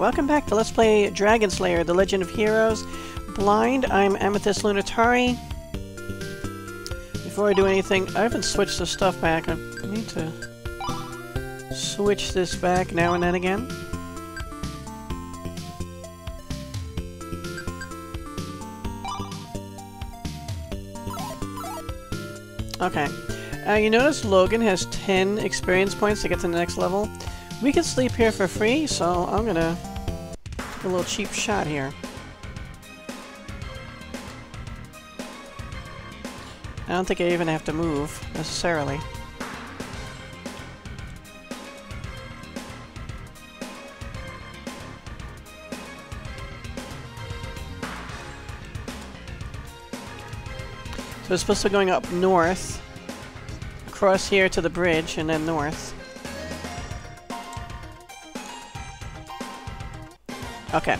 Welcome back to Let's Play Dragon Slayer, The Legend of Heroes. Blind, I'm Amethyst Lunitari. Before I do anything, I haven't switched the stuff back. I need to switch this back now and then again. Okay. Uh, you notice Logan has 10 experience points to get to the next level. We can sleep here for free, so I'm gonna a little cheap shot here. I don't think I even have to move, necessarily. So it's supposed to be going up north, across here to the bridge, and then north. Okay.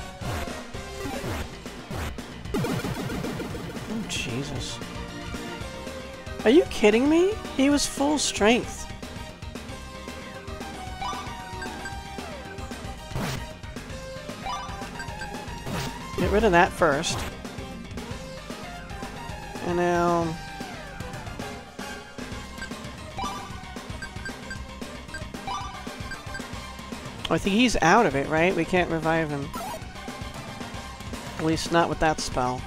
Oh, Jesus. Are you kidding me? He was full strength. Get rid of that first. And now... I think he's out of it, right? We can't revive him. At least not with that spell.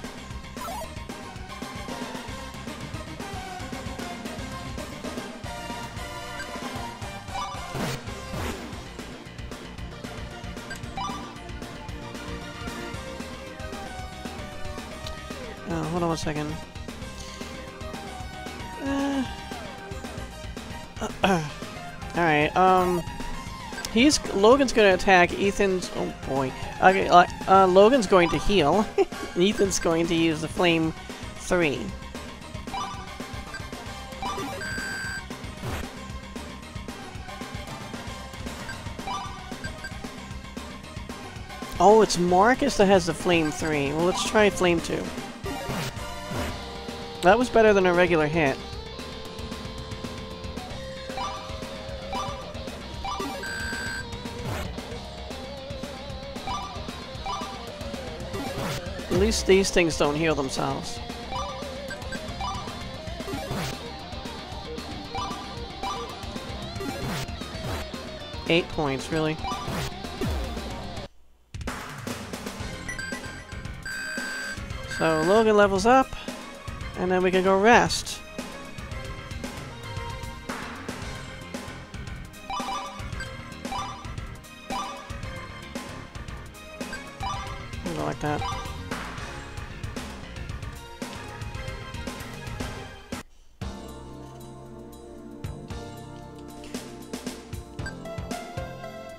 Oh, hold on one second. Uh, Alright, um... He's... Logan's gonna attack Ethan's... Oh boy. Okay, uh, uh, Logan's going to heal. Ethan's going to use the Flame 3. Oh, it's Markus that has the Flame 3. Well, let's try Flame 2. That was better than a regular hit. Least these things don't heal themselves. Eight points, really. So Logan levels up, and then we can go rest.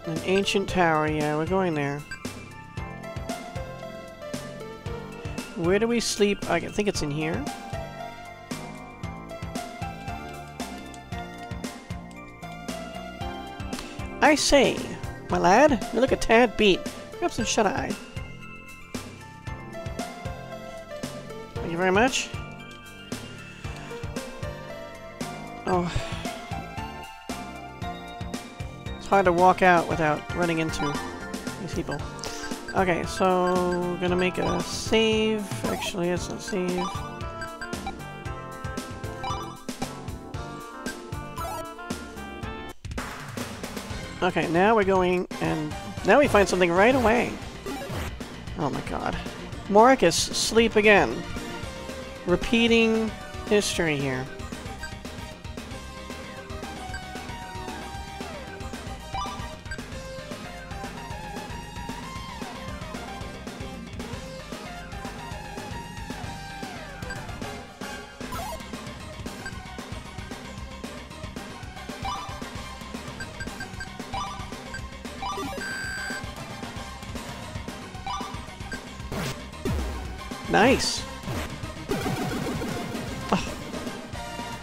An ancient tower, yeah, we're going there. Where do we sleep? I think it's in here. I say, my lad, you look a tad beat. Up some shut-eye. Thank you very much. Oh. Hard to walk out without running into these people. Okay, so gonna make a save. Actually, it's a save. Okay, now we're going, and now we find something right away. Oh my god. Markus, sleep again. Repeating history here. Nice. Ugh.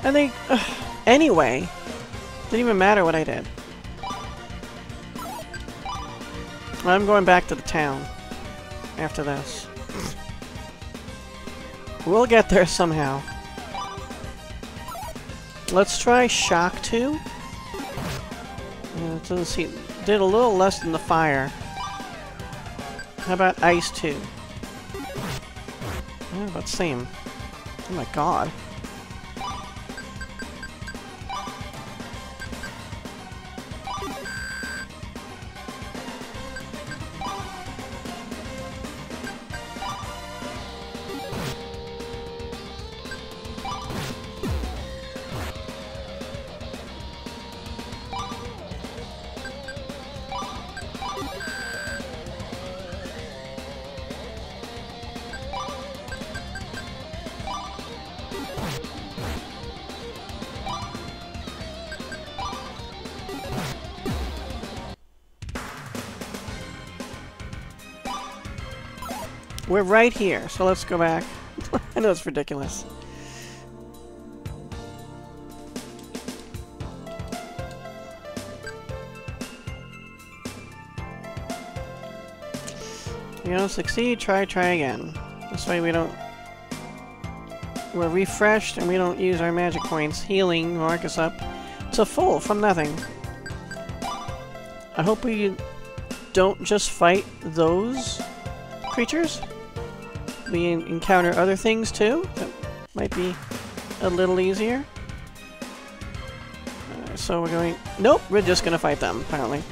And they... ugh. Anyway. Didn't even matter what I did. I'm going back to the town. After this. We'll get there somehow. Let's try Shock 2. Uh, it doesn't seem... Did a little less than the fire. How about ice 2? Yeah, about the same. Oh my god. We're right here, so let's go back. I know it's ridiculous. You don't succeed, try, try again. This way we don't... We're refreshed and we don't use our magic points. Healing, mark us up to full from nothing. I hope we don't just fight those creatures we encounter other things too that might be a little easier. Uh, so we're going... Nope, we're just going to fight them, apparently.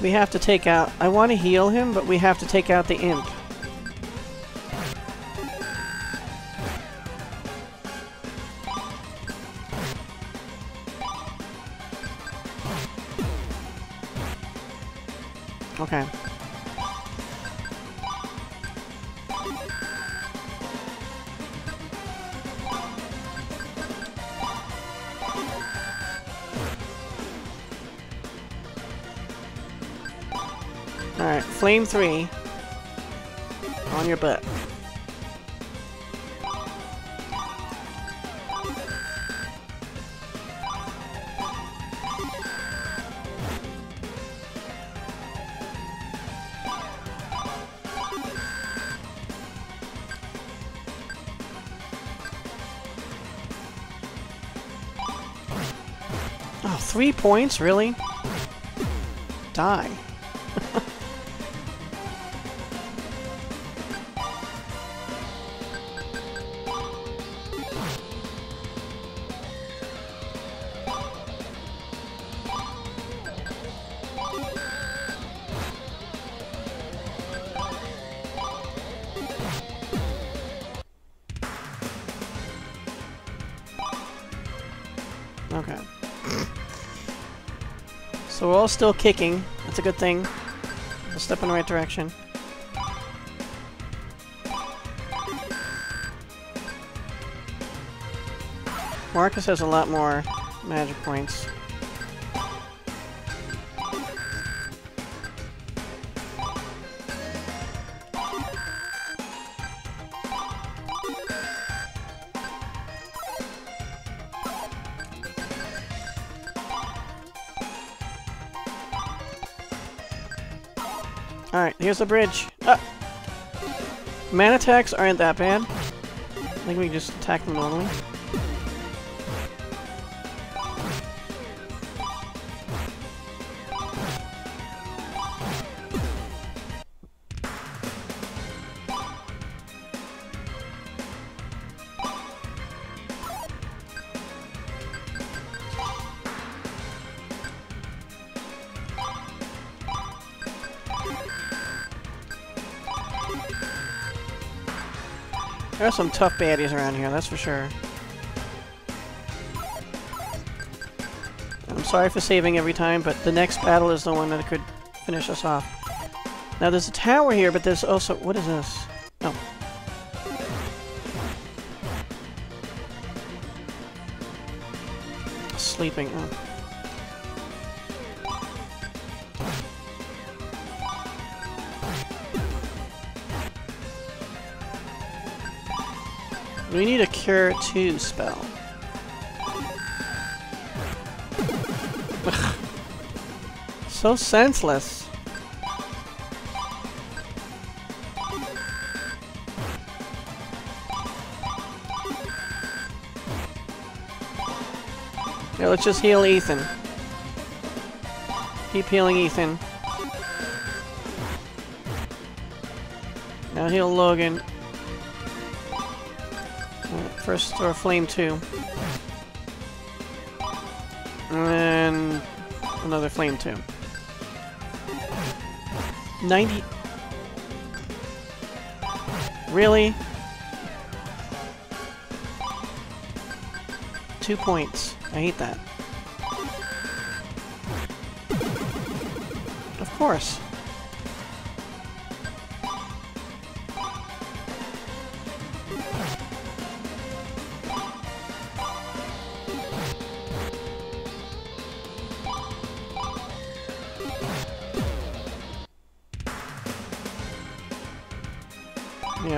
We have to take out... I want to heal him, but we have to take out the imp. Three. On your butt. Oh, three points? Really? Die. Still kicking. That's a good thing. A step in the right direction. Markus has a lot more magic points. Alright, here's the bridge. Ah! Man attacks aren't that bad. I think we can just attack them normally. Some tough baddies around here, that's for sure. I'm sorry for saving every time, but the next battle is the one that could finish us off. Now there's a tower here, but there's also... What is this? Oh. Sleeping. Oh. We need a Cure 2 spell. Ugh. So senseless. Yeah, let's just heal Ethan. Keep healing Ethan. Now heal Logan. First throw Flame 2. And another Flame 2. 90... Really? Two points. I hate that. Of course.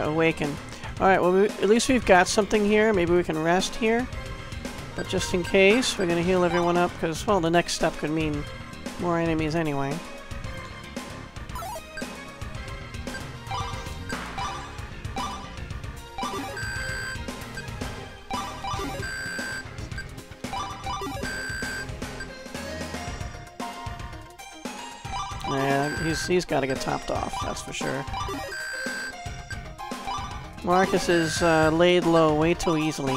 Awaken. Alright, well, we, at least we've got something here. Maybe we can rest here. But just in case, we're gonna heal everyone up, because, well, the next step could mean more enemies anyway. Yeah, he's, he's gotta get topped off, that's for sure. Markus is uh, laid low way too easily.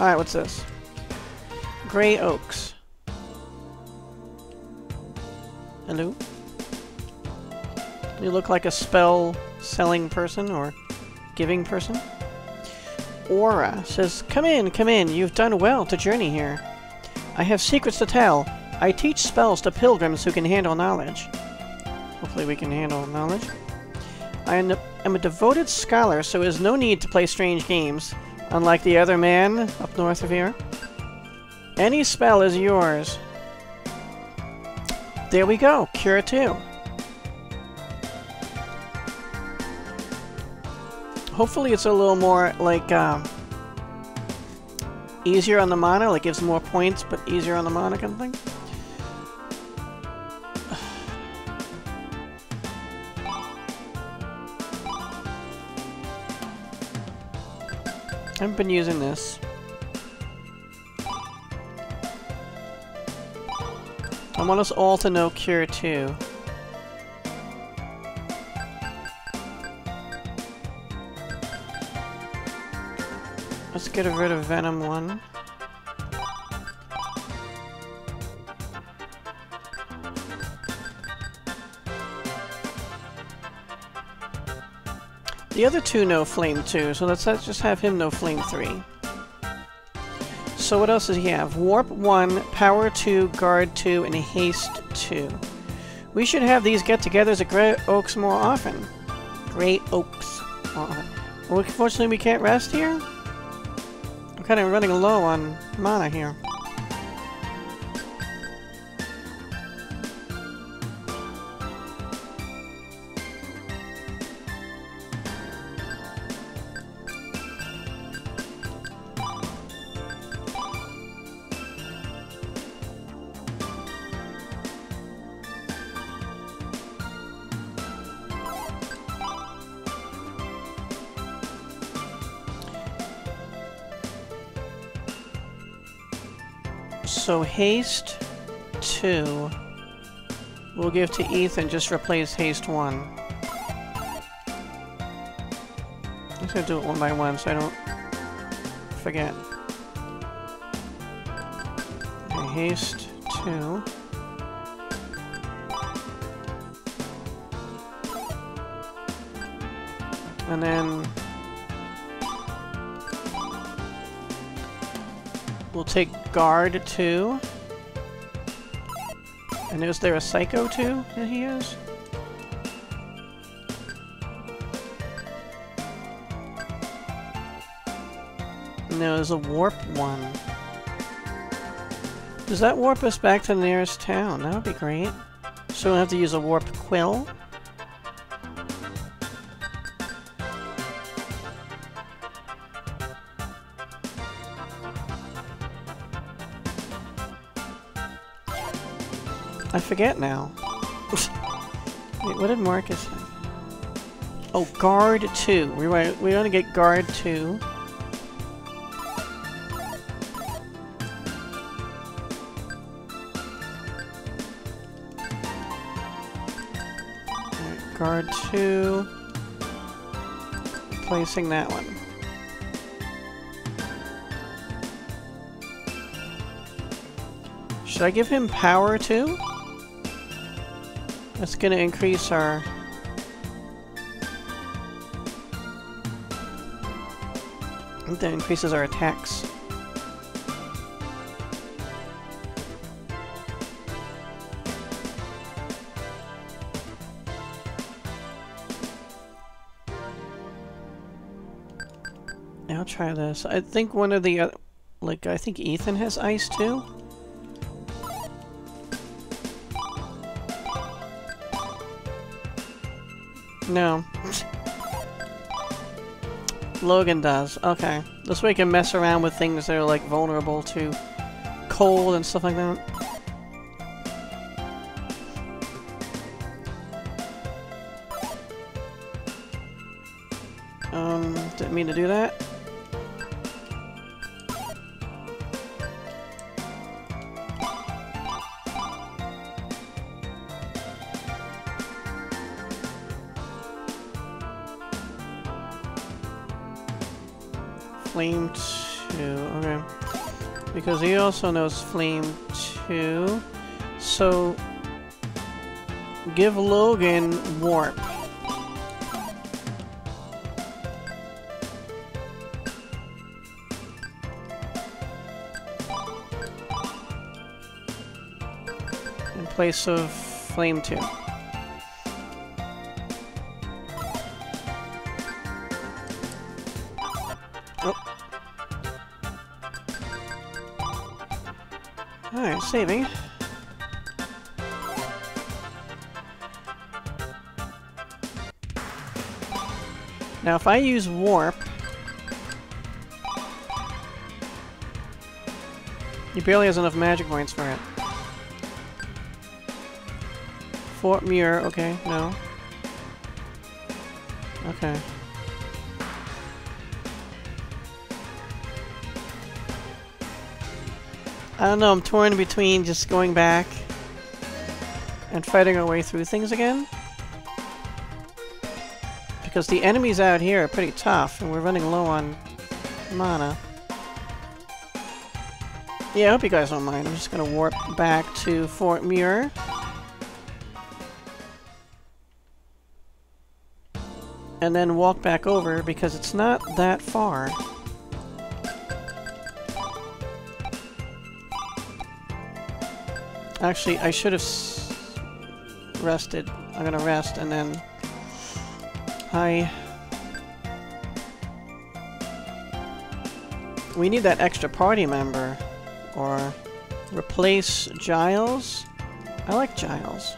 Alright, what's this? Grey Oaks. Hello? You look like a spell-selling person, or giving person? Aura says, Come in, come in, you've done well to journey here. I have secrets to tell. I teach spells to pilgrims who can handle knowledge. Hopefully we can handle knowledge. I am a devoted scholar, so is no need to play strange games, unlike the other man up north of here. Any spell is yours. There we go, Cure 2. Hopefully it's a little more, like, um, easier on the mana, like gives more points, but easier on the mana kind of thing. I haven't been using this. Want us all to know Cure 2. Let's get rid of Venom 1. The other two know Flame 2, so let's, let's just have him know Flame 3. So what else does he have? Warp 1, Power 2, Guard 2, and Haste 2. We should have these get-togethers at Great Oaks more often. Great Oaks. Well, unfortunately, we can't rest here? I'm kind of running low on mana here. So haste 2 we'll give to Ethan, just replace haste 1. I'm just gonna do it one by one so I don't forget. Okay, haste 2. And then We'll take Guard 2. And is there a Psycho 2 that he is? No, there's a Warp 1. Does that warp us back to the nearest town? That would be great. So we don't have to use a Warp Quill. I forget now. Wait, what did Markus say? Oh, guard 2. We want, we want to get guard 2. Guard 2. Placing that one. Should I give him power too? That's gonna increase our... I think that increases our attacks. I'll try this. I think one of the... Uh, like, I think Ethan has ice too? No. Logan does. Okay. This way he can mess around with things that are like vulnerable to cold and stuff like that. Also knows Flame 2. So, give Logan Warp. In place of Flame 2. Saving. Now if I use warp... He barely has enough magic points for it. Fort Muir, okay, no. Okay. I don't know, I'm torn between just going back and fighting our way through things again. Because the enemies out here are pretty tough, and we're running low on mana. Yeah, I hope you guys don't mind. I'm just gonna warp back to Fort Muir. And then walk back over, because it's not that far. Actually, I should have rested. I'm gonna rest and then... I... We need that extra party member. Or... Replace Giles? I like Giles.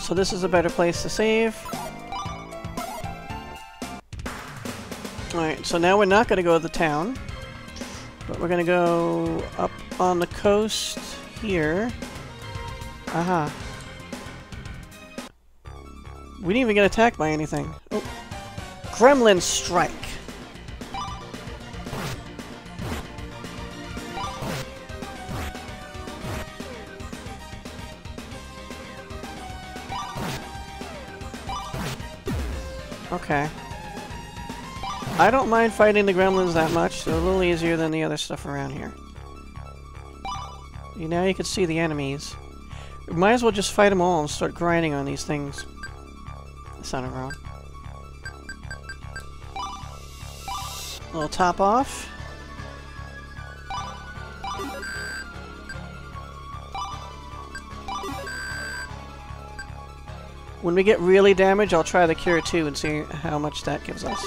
So this is a better place to save. Alright, so now we're not gonna go to the town. But we're gonna go up on the coast here. Aha. We didn't even get attacked by anything. Oh. Gremlin Strike! Okay. I don't mind fighting the gremlins that much. They're a little easier than the other stuff around here. Now you can see the enemies. Might as well just fight them all and start grinding on these things. That sounded wrong. A little top off. When we get really damaged, I'll try the Cure 2 and see how much that gives us.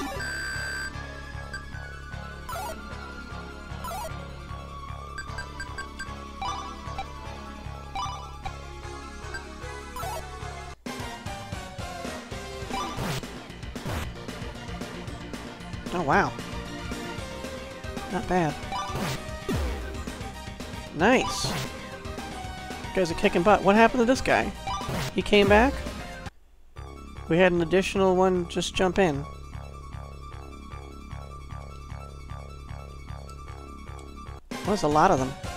Bad. Nice. You guys are kicking butt. What happened to this guy? He came back? We had an additional one just jump in. There's a lot of them.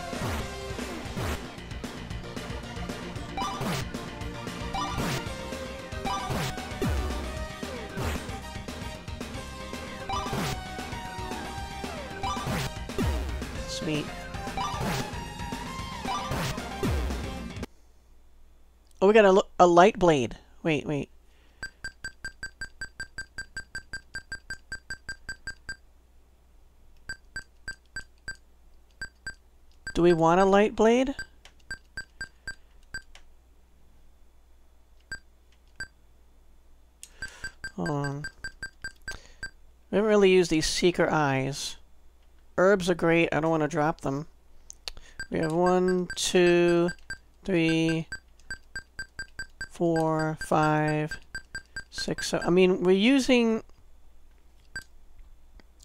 Sweet. Oh, we got a, a light blade. Wait, wait. Do we want a light blade? Hold on. We haven't really used these seeker eyes. Herbs are great. I don't want to drop them. We have one, two, three, four, five, six, seven. I mean, we're using...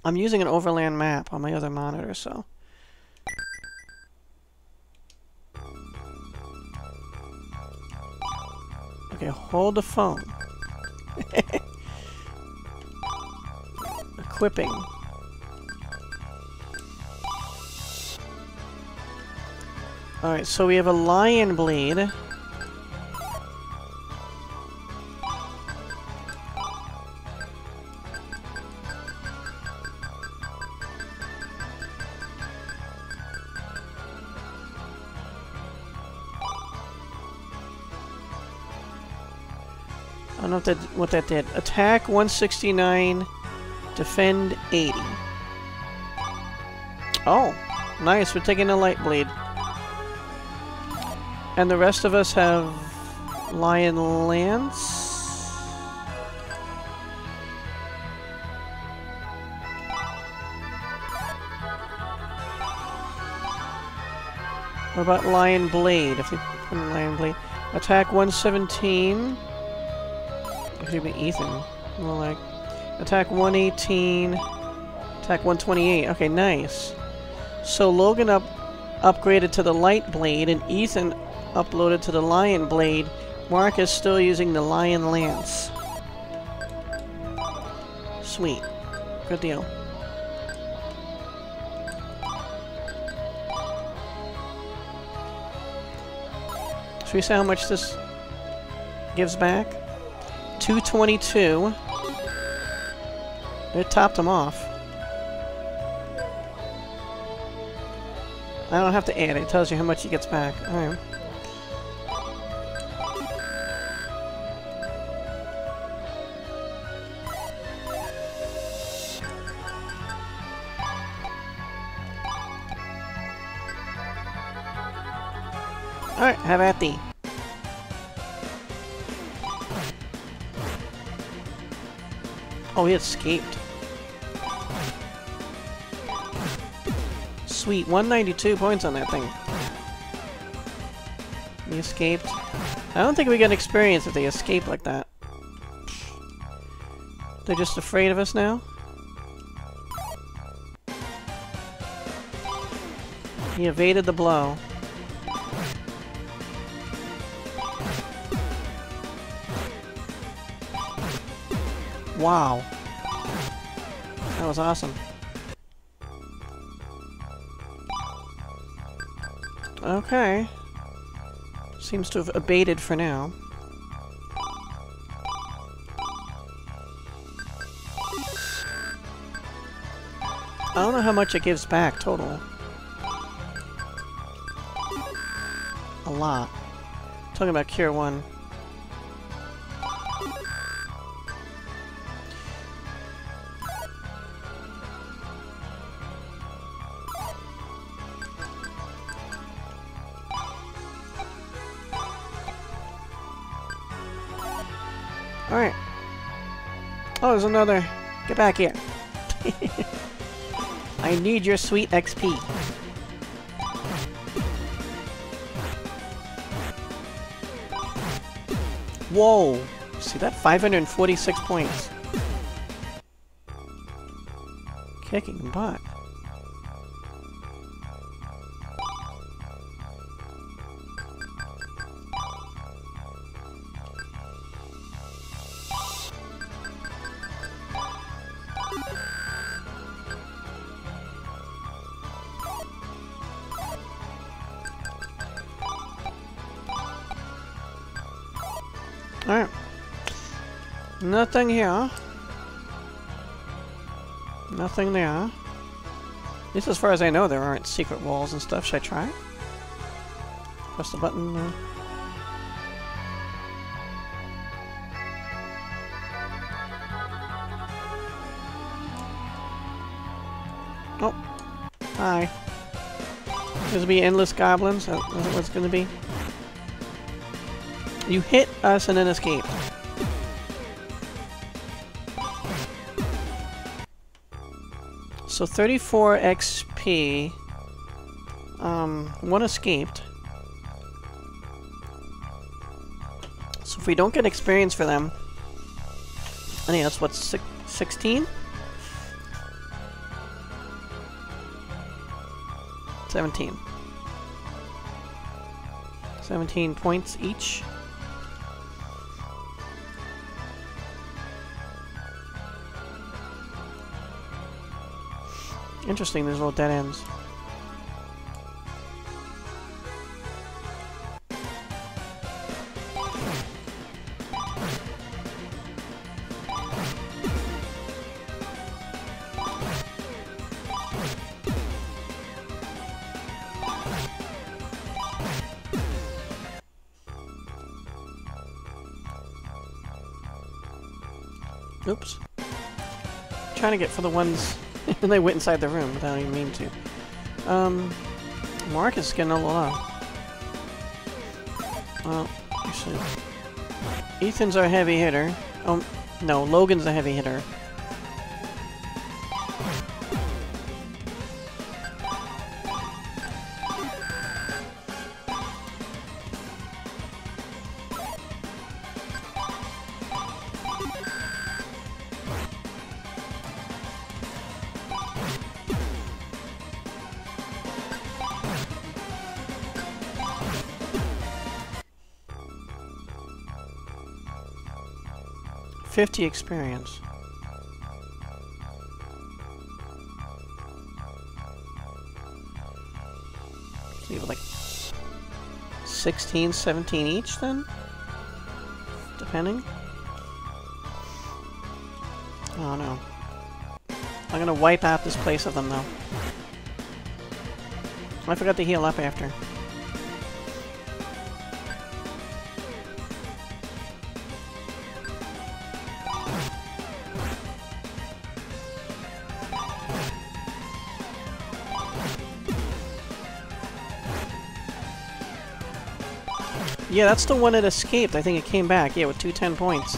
I'm using an overland map on my other monitor, so... Okay, hold the phone. Equipping. Alright, so we have a lion blade. I don't know that, what that did. Attack 169, defend 80. Oh, nice. We're taking a light blade. And the rest of us have Lion Lance. What about Lion Blade? If we put in Lion Blade. Attack 117. It Ethan. More like... Attack 118. Attack 128. Okay, nice. So Logan up upgraded to the Light Blade, and Ethan uploaded to the Lion Blade. Mark is still using the Lion Lance. Sweet. Good deal. Should we see how much this gives back? 222. It topped him off. I don't have to add it. It tells you how much he gets back. Alright. Have at thee. Oh, he escaped. Sweet, 192 points on that thing. He escaped. I don't think we get an experience if they escape like that. They're just afraid of us now? He evaded the blow. Wow. That was awesome. Okay. Seems to have abated for now. I don't know how much it gives back total. A lot. Talking about Cure 1. Alright. Oh, there's another. Get back here. I need your sweet XP. Whoa! See that? 546 points. Kicking butt. Nothing here. Nothing there. At least as far as I know, there aren't secret walls and stuff. Should I try? Press the button. Uh... Oh. Hi. There's gonna be endless goblins? Is that what it's gonna be? You hit us and then escape. So 34 XP. Um, one escaped. So if we don't get experience for them, I think that's what, 16? 17. 17 points each. Interesting, there's little dead ends. Oops. trying to get for the ones and they went inside the room without even meaning to. Um, Markus is getting a little low. Well, actually, Ethan's our heavy hitter. Oh, no, Logan's a heavy hitter. 50 experience. Leave like 16, 17 each then? Depending? Oh no. I'm gonna wipe out this place of them though. I forgot to heal up after. Yeah, that's the one that escaped. I think it came back. Yeah, with two ten points.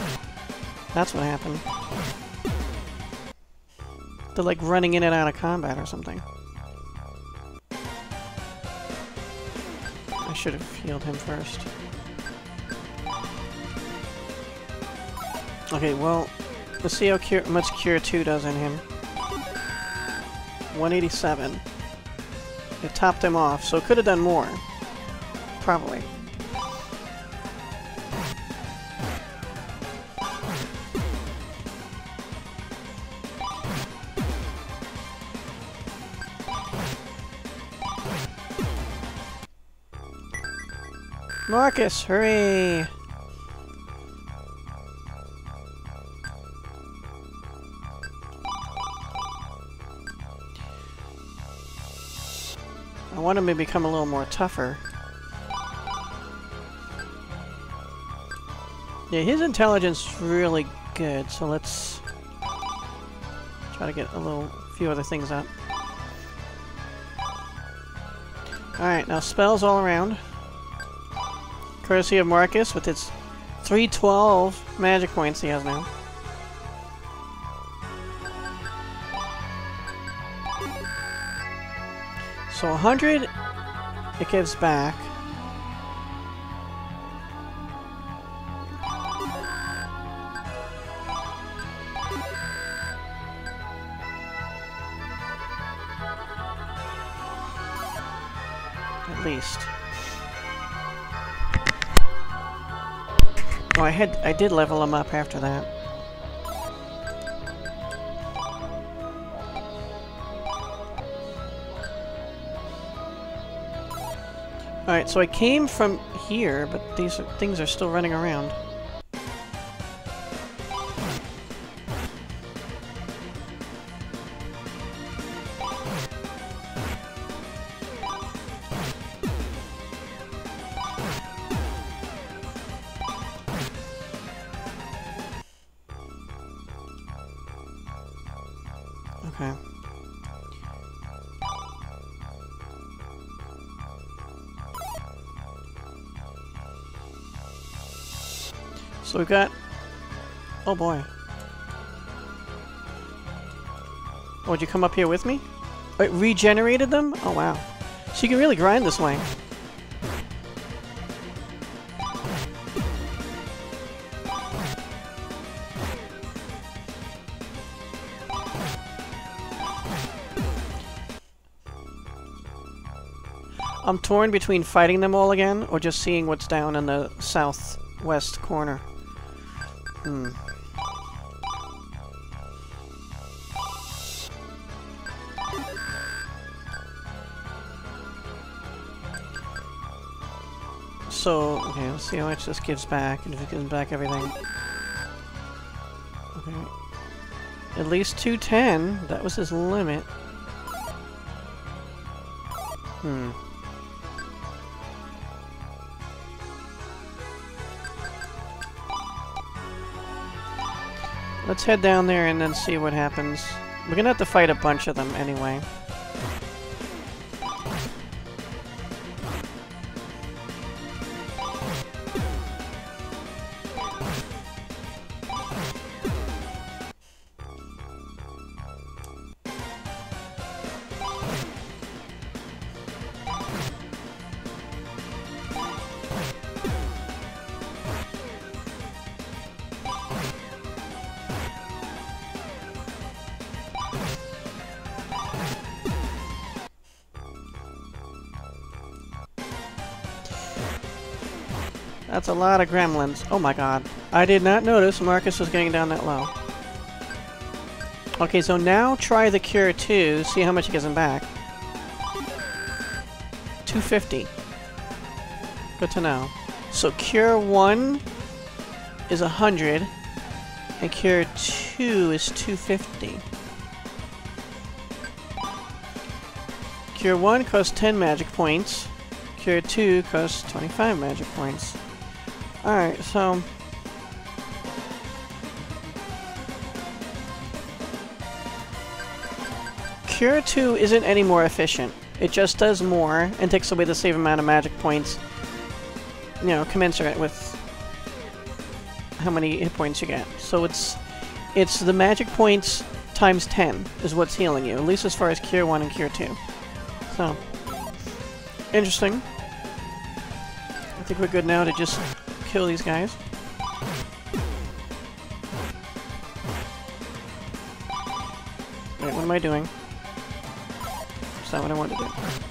That's what happened. They're like running in and out of combat or something. I should have healed him first. Okay, well, let's see how cure much Cure 2 does in him. 187. It topped him off, so it could have done more. Probably. Markus, hurry! I want him to become a little more tougher. Yeah, his intelligence is really good, so let's try to get a little few other things up. Alright, now spells all around courtesy of Markus with its 312 magic points he has now. So 100 it gives back. At least. Oh, I had I did level him up after that. Alright, so I came from here, but these things are still running around. We've got... Oh boy. Oh, would you come up here with me? It regenerated them? Oh wow. So you can really grind this way. I'm torn between fighting them all again or just seeing what's down in the southwest corner. Hmm. So, okay, let's see how much this gives back, and if it gives back everything. Okay. At least 210, that was his limit. Hmm. Let's head down there and then see what happens. We're gonna have to fight a bunch of them anyway. That's a lot of gremlins. Oh my god. I did not notice Markus was getting down that low. Okay, so now try the Cure 2, see how much it gives him back. 250. Good to know. So Cure 1 is 100, and Cure 2 is 250. Cure 1 costs 10 magic points. Cure 2 costs 25 magic points. Alright, so... Cure 2 isn't any more efficient. It just does more and takes away the same amount of magic points, you know, commensurate with how many hit points you get. So it's it's the magic points times 10 is what's healing you, at least as far as Cure 1 and Cure 2. So, interesting. I think we're good now to just kill these guys. Wait, what am I doing? Is that what I wanted to do?